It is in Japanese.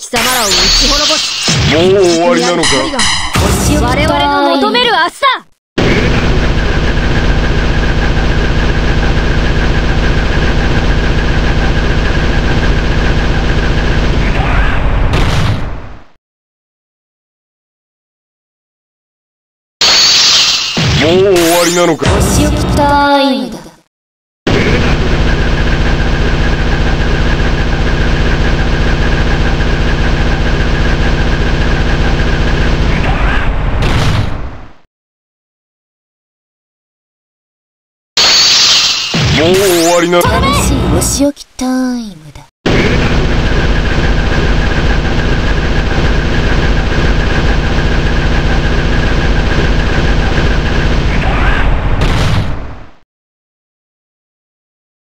貴様らを打ち滅ぼすもう終わりなのか。我々の求める明日。だもう終わりなのかお仕置きタイムだもう終わりな。楽しいお仕置きタイムだ。